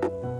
Bye.